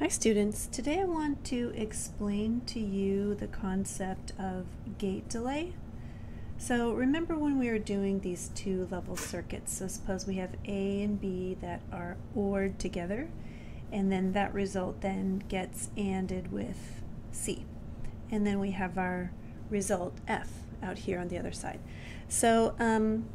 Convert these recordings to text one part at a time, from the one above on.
Hi students, today I want to explain to you the concept of gate delay. So remember when we were doing these two level circuits, so suppose we have A and B that are ORed together, and then that result then gets ANDed with C. And then we have our result F out here on the other side. So um,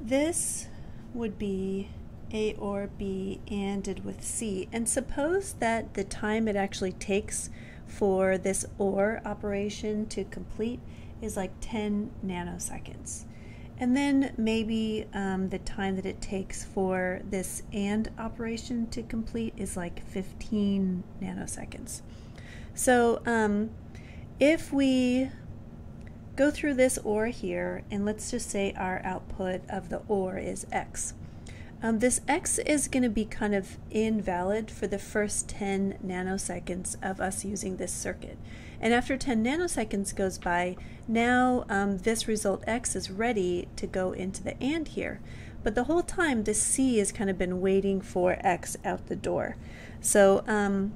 this would be a or B ANDed with C. And suppose that the time it actually takes for this OR operation to complete is like 10 nanoseconds. And then maybe um, the time that it takes for this AND operation to complete is like 15 nanoseconds. So um, if we go through this OR here, and let's just say our output of the OR is X. Um, this X is going to be kind of invalid for the first 10 nanoseconds of us using this circuit. And after 10 nanoseconds goes by, now um, this result X is ready to go into the AND here. But the whole time, this C has kind of been waiting for X out the door. So um,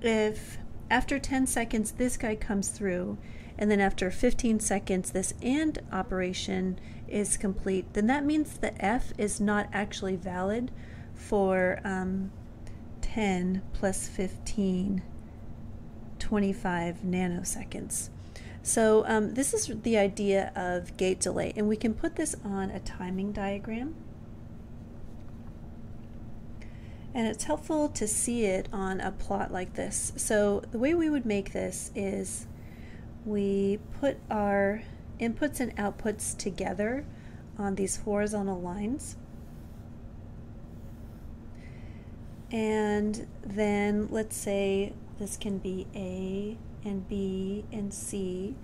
if after 10 seconds this guy comes through, and then after 15 seconds this AND operation is complete, then that means that F is not actually valid for um, 10 plus 15, 25 nanoseconds. So um, this is the idea of gate delay, and we can put this on a timing diagram. And it's helpful to see it on a plot like this. So the way we would make this is we put our inputs and outputs together on these horizontal lines. And then let's say this can be A and B and C.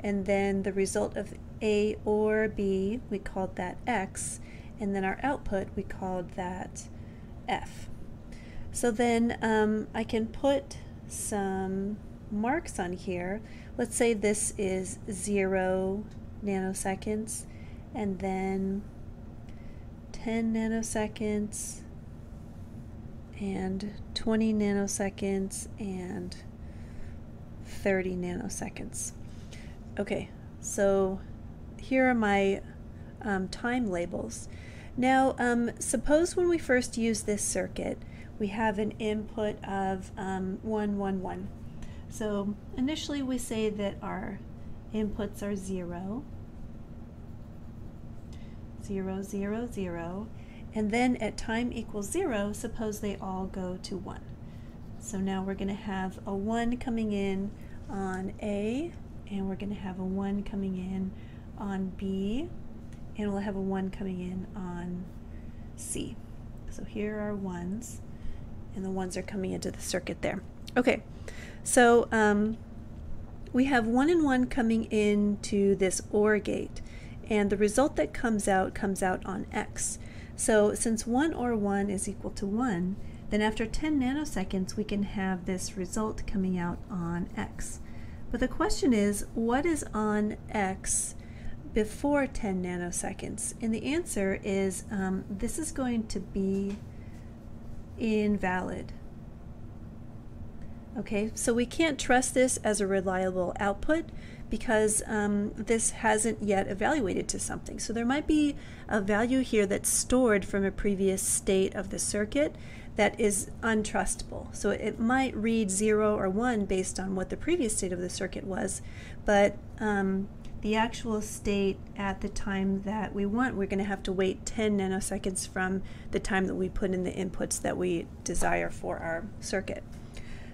And then the result of A or B, we called that X. And then our output, we called that F. So then um, I can put some marks on here. Let's say this is zero nanoseconds and then 10 nanoseconds and 20 nanoseconds and 30 nanoseconds. Okay, so here are my um, time labels. Now, um, suppose when we first use this circuit, we have an input of um, 1, 1, 1. So initially we say that our inputs are 0, 0, 0, 0, and then at time equals 0, suppose they all go to 1. So now we're going to have a 1 coming in on A, and we're going to have a 1 coming in on B, and we'll have a 1 coming in on C. So here are 1s, and the 1s are coming into the circuit there. Okay, so um, we have 1 and 1 coming into this OR gate, and the result that comes out comes out on X. So since 1 or 1 is equal to 1, then after 10 nanoseconds we can have this result coming out on X. But the question is, what is on X before 10 nanoseconds? And the answer is um, this is going to be invalid. Okay, so we can't trust this as a reliable output because um, this hasn't yet evaluated to something. So there might be a value here that's stored from a previous state of the circuit that is untrustable. So it might read 0 or 1 based on what the previous state of the circuit was, but um, the actual state at the time that we want, we're going to have to wait 10 nanoseconds from the time that we put in the inputs that we desire for our circuit.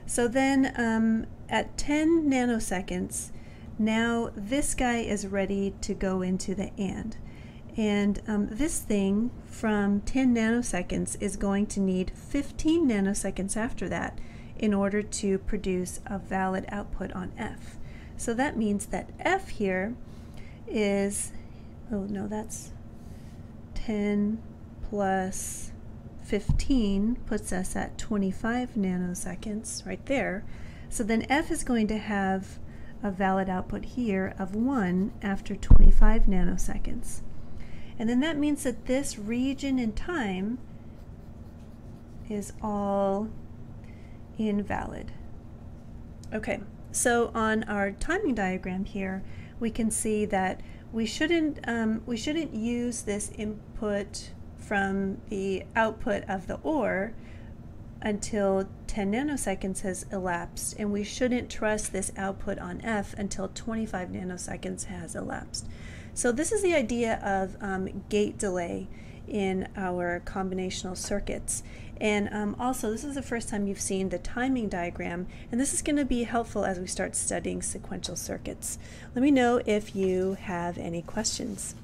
So then um, at 10 nanoseconds, now this guy is ready to go into the AND. And um, this thing from 10 nanoseconds is going to need 15 nanoseconds after that in order to produce a valid output on F. So that means that F here is, oh no, that's 10 plus 15 puts us at 25 nanoseconds right there. So then F is going to have a valid output here of 1 after 25 nanoseconds. And then that means that this region in time is all invalid. Okay, so on our timing diagram here, we can see that we shouldn't um, we shouldn't use this input from the output of the OR until 10 nanoseconds has elapsed, and we shouldn't trust this output on F until 25 nanoseconds has elapsed. So this is the idea of um, gate delay in our combinational circuits. And um, also, this is the first time you've seen the timing diagram, and this is going to be helpful as we start studying sequential circuits. Let me know if you have any questions.